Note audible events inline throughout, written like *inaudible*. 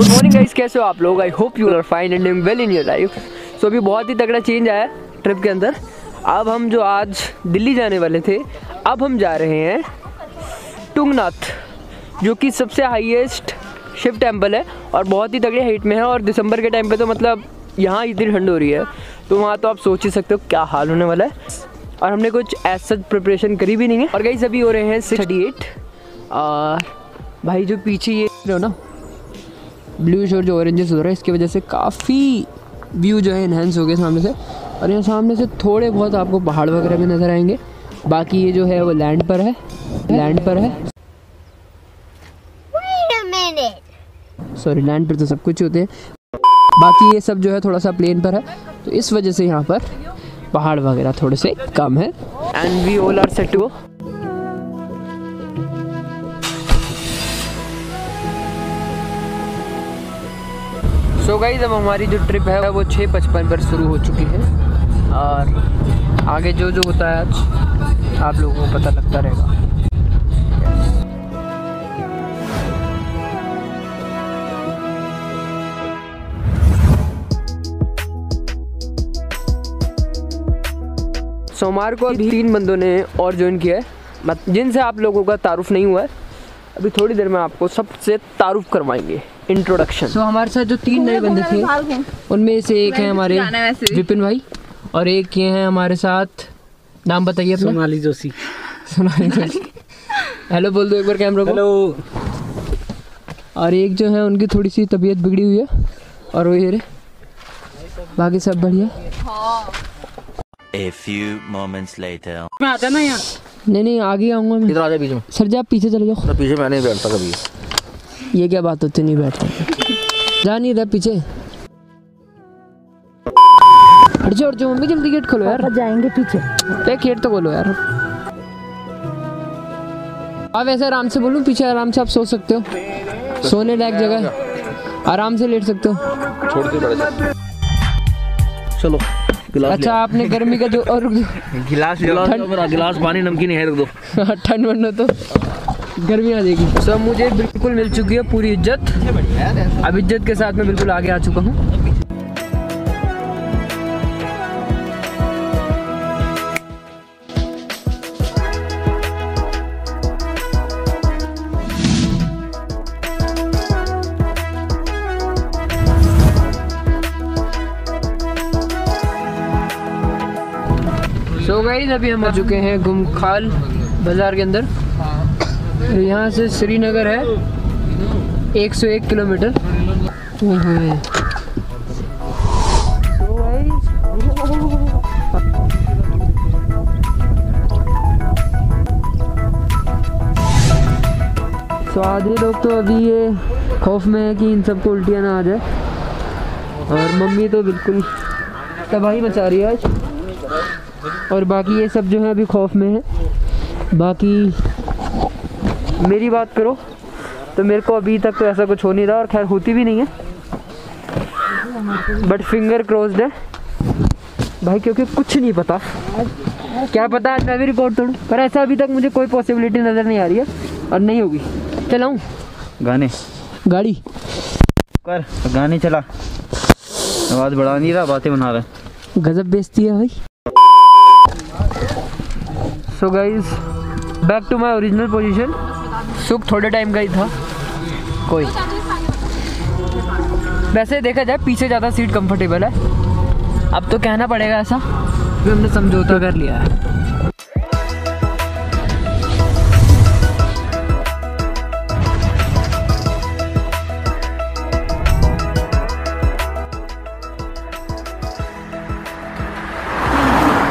Good morning guys कैसे हो आप लोग? I hope you are fine and doing well in your life so अभी बहुत ही तगड़ा चेंज आया ट्रिप के अंदर। अब हम जो आज दिल्ली जाने वाले थे, अब हम जा रहे हैं टुंगनाथ, जो कि सबसे हाईएस्ट शिव टेंपल है और बहुत ही तगड़ी हाइट में है और दिसंबर के टाइम पे तो मतलब यहाँ इतनी ठंड हो रही है। तो वहाँ तो आप सोच ही सकते हो क्या हाल होने वाला है। और हमने कुछ ऐसा प्रिपरेशन करी भी नहीं है। और गाइस अभी हो रहे हैं सिक्स थर्टी एट और भाई जो पीछे ये हो ना। ब्लू और जो ऑरेंजेस हो रहा है इसकी वजह से काफ़ी व्यू जो है इन्हेंस हो गए सामने से। और यहाँ सामने से थोड़े बहुत आपको पहाड़ वगैरह भी नज़र आएँगे। बाकी ये जो है वो लैंड पर है। लैंड पर है. सॉरी लैंड पर तो सब कुछ होते हैं। बाकी ये सब जो है थोड़ा सा प्लेन पर है। तो इस वजह से यहाँ पर पहाड़ वगैरह थोड़े से कम है। And we all are set to so guys अब हमारी जो ट्रिप है, वो छः पचपन पर शुरू हो चुकी है। और आगे जो जो होता है आज, आप लोगों को पता लगता रहेगा। सोमवार को अभी तीन बंदों ने और ज्वाइन किया है। जिनसे आप लोगों का तारुफ नहीं हुआ है, अभी थोड़ी देर में आपको सबसे तारुफ करवाएँगे। इंट्रोडक्शन सो हमारे साथ जो तीन नए बंदे थे उनमें से एक है हमारे विपिन भाई और एक ये हैं हमारे साथ नाम बताइए सोनाली जोशी। सोनाली जोशी। हेलो बोल दो एक बार कैमरा को। हेलो। और एक जो है उनकी थोड़ी सी तबीयत बिगड़ी हुई है और वो ये बाकी सब बढ़िया। A few moments later. मैं आता ना यहाँ नहीं नहीं आगे आऊँगा मैं। इधर आ जा बीच में। सर जी आप पीछे चले जाओ। पीछे मैं नहीं बैठता कभी। ये क्या बात होती नहीं बैठते। जा नहीं रहा पीछे। हट जाओ मम्मी जल्दी गेट खोलो यार। जाएँगे पीछे। पे गेट तो खोलो यार। आप ऐसे आराम से बोलूँ पीछे आराम से आप सो सकते हो। सोने लायक जगह है। आराम से लेट सकते हो। छोड़ के बैठ चलो गिलास अच्छा आपने गर्मी का जो और गिलास गिलास गिलास पानी नमकीन है रख दो। ठंड वंड तो गर्मी आ जाएगी सर मुझे बिल्कुल मिल चुकी है पूरी इज़्ज़त। अब इज़्ज़त के साथ मैं बिल्कुल आगे आ चुका हूँ। सो गाइस अभी हम आ चुके हैं गुमखाल बाज़ार के अंदर। यहाँ से श्रीनगर है। 101 किलोमीटर। So आधे लोग तो अभी ये खौफ में है कि इन सबको उल्टियाँ ना आ जाए। और मम्मी तो बिल्कुल तबाही मचा रही है आज। और बाकी ये सब जो है अभी खौफ में है। बाकी मेरी बात करो। तो मेरे को अभी तक तो ऐसा कुछ हो नहीं रहा और खैर होती भी नहीं है। बट फिंगर क्रोज्ड है। भाई क्योंकि कुछ नहीं पता। क्या पता आज मैं भी रिकॉर्ड तोड़ूं पर ऐसा अभी तक मुझे कोई पॉसिबिलिटी नज़र नहीं आ रही है और नहीं होगी। चलाऊं? गाने। गाड़ी। कर गाने चला। आवाज़ बढ़ा नहीं रहा बातें बना रहा गजब बेचती है भाई। So guys back to my original position सुख थोड़े टाइम का ही था। कोई। वैसे देखा जाए, पीछे ज़्यादा सीट कंफर्टेबल है। अब तो कहना पड़ेगा ऐसा। कि हमने समझौता कर लिया है।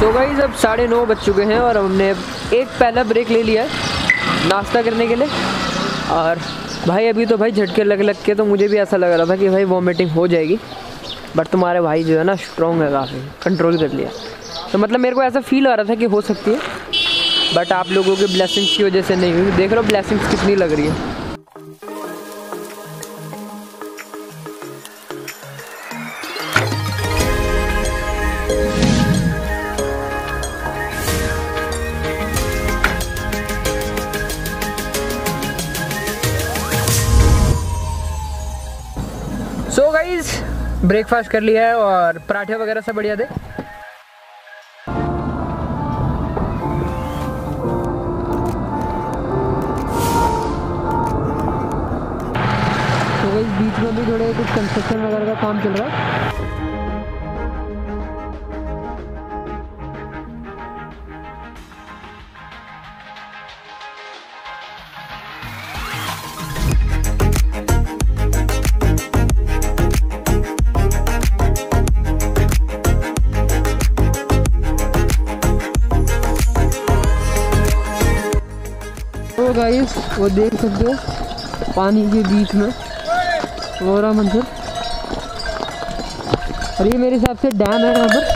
सो गाइस अब साढ़े नौ बज चुके हैं और हमने एक पहला ब्रेक ले लिया है। नाश्ता करने के लिए। और भाई, अभी तो भाई झटके लग लग के तो मुझे भी ऐसा लग रहा था कि भाई वॉमिटिंग हो जाएगी। बट तुम्हारे भाई जो है ना स्ट्रॉन्ग है काफ़ी कंट्रोल कर लिया। तो मतलब मेरे को ऐसा फील आ रहा था कि हो सकती है। बट आप लोगों के ब्लेसिंग्स की वजह से नहीं हुई। देख लो ब्लेसिंग्स कितनी लग रही है। ब्रेकफास्ट कर लिया है और पराठे वगैरह सब बढ़िया थे। तो बीच में भी थोड़े कुछ कंस्ट्रक्शन वगैरह का काम चल रहा है। गाइस वो देख सकते हो, पानी के बीच में वो रहा मंदिर। और ये मेरे हिसाब से डैम है यहाँ पर।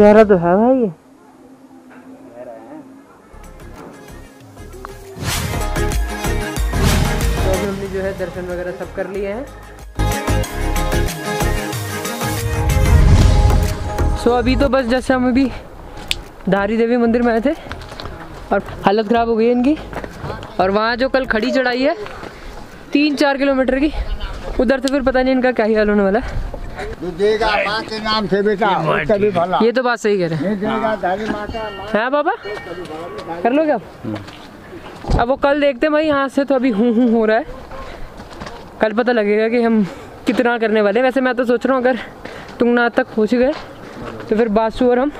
गहरा तो है भाई। ये तो हमने जो है दर्शन वगैरह सब कर लिए हैं। सो अभी तो बस जैसे हम अभी धारी देवी मंदिर में आए थे और हालत ख़राब हो गई है इनकी। और वहाँ जो कल खड़ी चढ़ाई है तीन चार किलोमीटर की उधर से फिर पता नहीं इनका क्या ही हाल होने वाला है। जो देगा माँ के नाम से बेटा उसका भी भला। ये तो बात सही कह रहे हैं। माँ है बाबा। कर लोगे आप? अब वो कल देखते हैं भाई यहाँ से तो अभी हूँ हूँ हो रहा है। कल पता लगेगा कि हम कितना करने वाले हैं। वैसे मैं तो सोच रहा हूँ अगर तुंगनाथ तक पहुँच गए तो फिर बासु और हम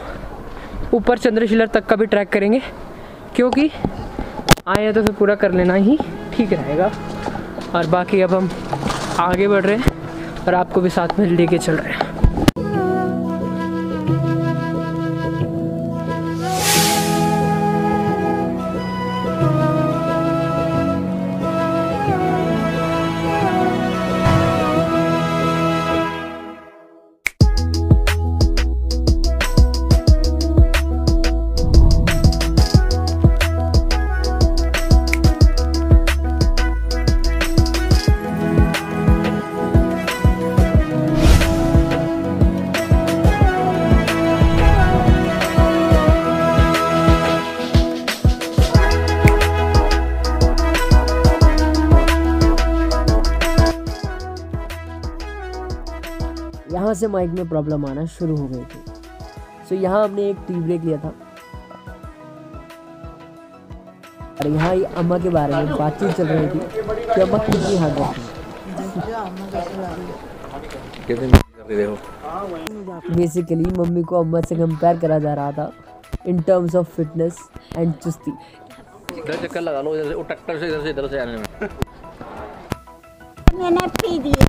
ऊपर चंद्रशिला तक का भी ट्रैक करेंगे। क्योंकि आए हैं तो फिर पूरा कर लेना ही ठीक रहेगा। और बाकी अब हम आगे बढ़ रहे हैं। और आपको भी साथ में लेके चल रहे हैं। से माइक में प्रॉब्लम आना शुरू हो गई थी। सो so, यहाँ हमने एक टी ब्रेक लिया था। और यहाँ ये अम्मा के बारे में बातचीत चल रही थी कि अम्मा कितनी हार्ड वर्किंग बेसिकली मम्मी को अम्मा से कंपेयर करा जा रहा था in terms of fitness and चुस्ती। चक्कर लगा लो इधर से वो ट्रैक्टर से इधर से इधर से आने में। मैंने पी दिया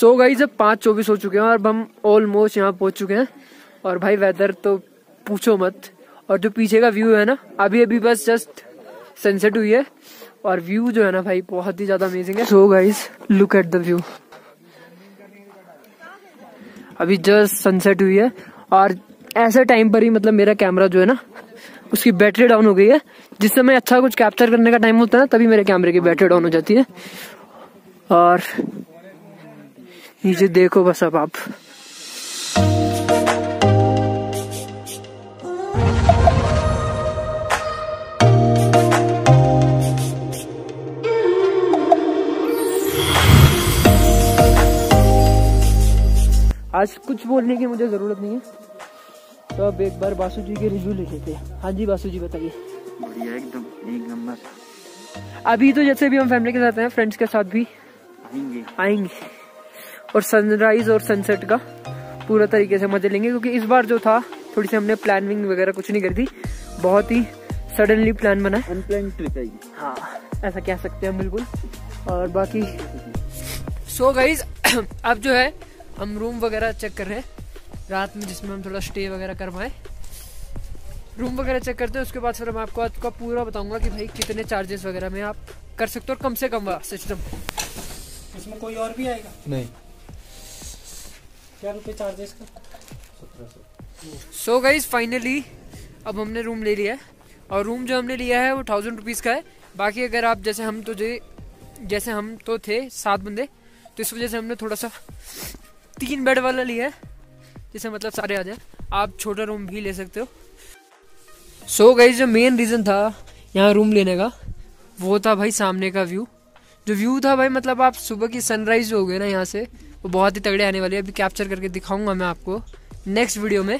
सो गई जब पाँच चौबीस हो चुके हैं और अब हम ऑलमोस्ट यहाँ पहुँच चुके हैं। और भाई वेदर तो पूछो मत। और जो पीछे का व्यू है ना, अभी अभी बस जस्ट सनसेट हुई है। और व्यू जो है ना भाई, बहुत ही ज़्यादा अमेजिंग है। So guys look at the view अभी जस्ट सनसेट हुई है। और ऐसे टाइम पर ही मतलब मेरा कैमरा जो है ना, उसकी बैटरी डाउन हो गई है। जिस समय अच्छा कुछ कैप्चर करने का टाइम होता है ना, तभी मेरे कैमरे की बैटरी डाउन हो जाती है। और नीचे देखो बस अब आप। आज कुछ बोलने की मुझे ज़रूरत नहीं है। तो अब एक बार बासु जी के रिव्यू ले लेते हैं। हाँ जी बासु जी बताइए। बढ़िया एकदम एक नंबर। अभी तो जैसे भी हम फैमिली के साथ हैं फ्रेंड्स के साथ भी आएँगे। आएँगे। और सनराइज और सनसेट का पूरा तरीके से मज़े लेंगे क्योंकि इस बार जो था थोड़ी सी हमने प्लानिंग वगैरह कुछ नहीं करी थी। बहुत ही सडनली प्लान बना अनप्लान ट्रिप है हाँ ऐसा कह सकते हैं बिल्कुल। और बाकी सो so गाइज़ *coughs* अब जो है हम रूम वगैरह चेक कर रहे हैं। रात में जिसमें हम थोड़ा स्टे वगैरह कर पाए रूम वगैरह चेक करते हैं उसके बाद फिर मैं आपको आपका पूरा बताऊँगा कि भाई कितने चार्जेस वगैरह में आप कर सकते हो और कम से कम सिस्टम इसमें कोई और भी आएगा? नहीं। क्या रुपए चार्जेस का सो गाइज़ फाइनली अब हमने रूम ले लिया है। और रूम जो हमने लिया है, वो थाउज़ेंड रुपीज़ का है। बाकी अगर आप जैसे हम तो जैसे हम तो थे सात बंदे तो इस वजह से हमने थोड़ा सा तीन बेड वाला लिया है जैसे मतलब सारे आ जाए। आप छोटा रूम भी ले सकते हो। सो गई जो मेन रीज़न था यहाँ रूम लेने का, वो था भाई सामने का व्यू जो व्यू था भाई मतलब आप सुबह की सनराइज हो गए ना यहाँ से वो बहुत ही तगड़े आने वाले है। अभी कैप्चर करके दिखाऊँगा मैं आपको। नेक्स्ट वीडियो में।